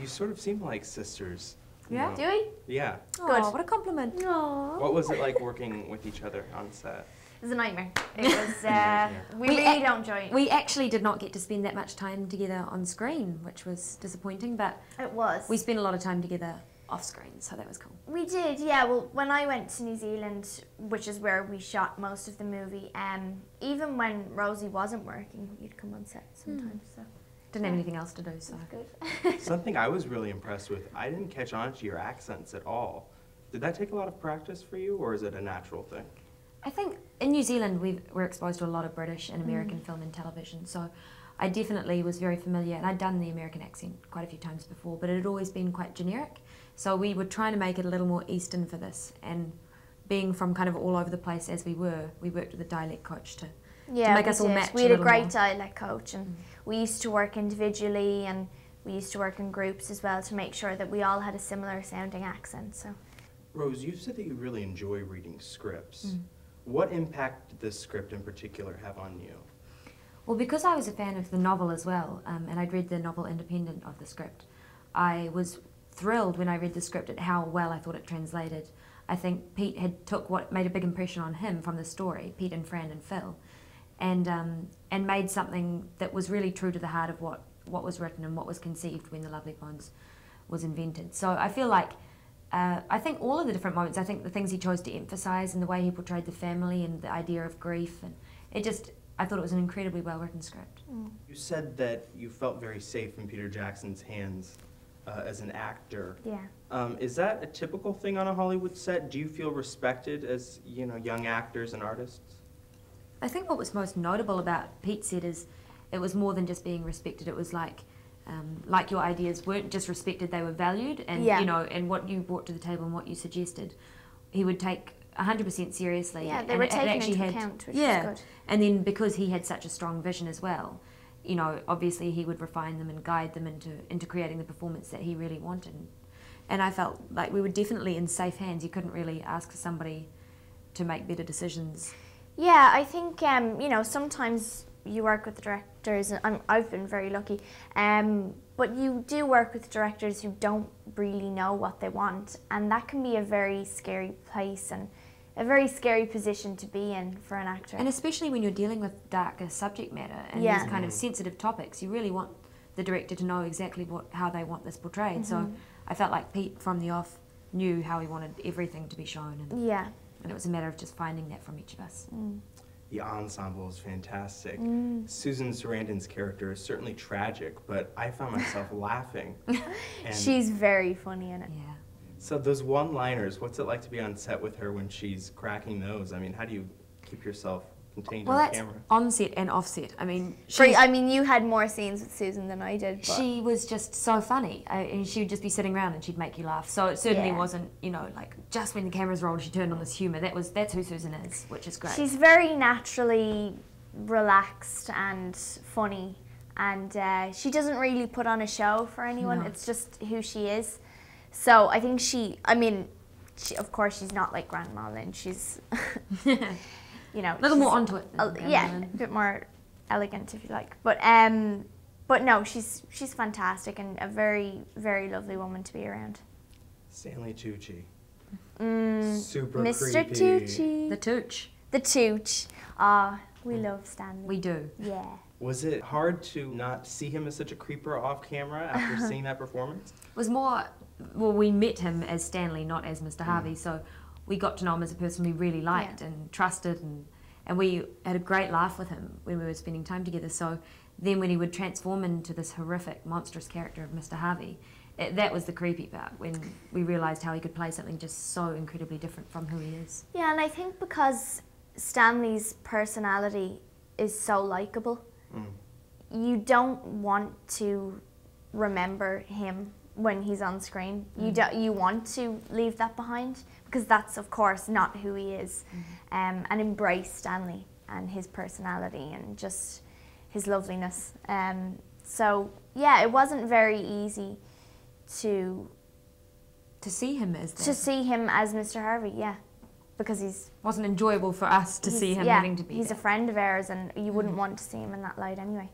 You sort of seem like sisters. Yeah? know? Do we? Yeah. Good. Oh, what a compliment. No. What was it like working with each other on set? It was a nightmare. It was. Uh, Nightmare. we, We really ac- don't enjoy it. We actually did not get to spend that much time together on screen, which was disappointing, but It was. we spent a lot of time together off screen, so that was cool. We did, yeah. Well, when I went to New Zealand, which is where we shot most of the movie, um, even when Rosie wasn't working, you'd come on set sometimes. So Didn't have anything else to do, so. Something I was really impressed with, I didn't catch on to your accents at all. Did that take a lot of practice for you, or is it a natural thing? I think in New Zealand we we're exposed to a lot of British and American mm. film and television, so I definitely was very familiar, and I'd done the American accent quite a few times before, but it had always been quite generic. So we were trying to make it a little more Eastern for this, and being from kind of all over the place as we were, we worked with a dialect coach to. Yeah, make we us all did. match We had a little great more. dialect coach, and we used to work individually, and we used to work in groups as well to make sure that we all had a similar sounding accent. So Rose, you said that you really enjoy reading scripts. Mm. What impact did this script in particular have on you? Well, because I was a fan of the novel as well, um, and I'd read the novel independent of the script, I was thrilled when I read the script at how well I thought it translated. I think Pete had took what made a big impression on him from the story, Pete and Fran and Phil, and um, and made something that was really true to the heart of what, what was written and what was conceived when the Lovely Bones was invented. So I feel like uh, I think all of the different moments, I think the things he chose to emphasize and the way he portrayed the family and the idea of grief, and it just, I thought it was an incredibly well written script. You said that you felt very safe in Peter Jackson's hands uh, as an actor. yeah. Um, is that a typical thing on a Hollywood set? Do you feel respected as you know young actors and artists? I think what was most notable about Pete said is it was more than just being respected. It was like, um, like your ideas weren't just respected; they were valued, and Yeah. you know, and what you brought to the table and what you suggested, he would take hundred percent seriously. Yeah, they and were it- it taken actually into had- account, which yeah, and then because he had such a strong vision as well, you know, obviously he would refine them and guide them into into creating the performance that he really wanted. And I felt like we were definitely in safe hands. You couldn't really ask somebody to make better decisions. Yeah, I think um, you know sometimes you work with directors. and I'm, I've been very lucky, um, but you do work with directors who don't really know what they want, and that can be a very scary place and a very scary position to be in for an actor. And especially when you're dealing with darker subject matter and Yeah. these kind of sensitive topics, you really want the director to know exactly what how they want this portrayed. So Mm-hmm. I felt like Pete from the off knew how he wanted everything to be shown, and, yeah, and it was a matter of just finding that from each of us. The ensemble is fantastic. Mm. Susan Sarandon's character is certainly tragic, but I found myself laughing. She's very funny in it. Yeah. so those one-liners. What's it like to be on set with her when she's cracking those? I mean, how do you keep yourself contained Well, on that's camera? on set and off set. I mean, For, she's- I mean, you had more scenes with Susan than I did. But she was just so funny, I, and she would just be sitting around and she'd make you laugh. So it certainly Yeah. wasn't, you know, like just when the cameras rolled, she turned on this humour. That was that's who Susan is, which is great. She's very naturally relaxed and funny, and uh, she doesn't really put on a show for anyone. No. It's just who she is. So I think she. I mean, she, of course, she's not like Grandma Lynn. She's, you know, a little more onto it. a- yeah, Lynn. a bit more elegant if you like. But um, but no, she's she's fantastic and a very very lovely woman to be around. Stanley Tucci. Mm, Super Mr. creepy. Tucci, The Tooch. the Tooch. Ah, we love Stanley. We do. yeah. Was it hard to not see him as such a creeper off camera after seeing that performance? was more well we met him as stanley not as mr harvey so we got to know him as a person we really liked Yeah. and trusted and and we had a great laugh with him when we were spending time together so then when he would transform into this horrific monstrous character of mr harvey it, that was the creepy part when we realized how he could play something just so incredibly different from who he is Yeah, and I think because Stanley's personality is so likable, Mm. you don't want to remember him when he's on screen. You do, you want to leave that behind because that's of course not who he is, um, and embrace Stanley and his personality and just his loveliness. Um, so yeah, it wasn't very easy to to see him as to see him as Mr. Harvey. Yeah, because he's wasn't enjoyable for us to see him yeah, having to be He's that. a friend of ours, and you wouldn't want to see him in that light anyway.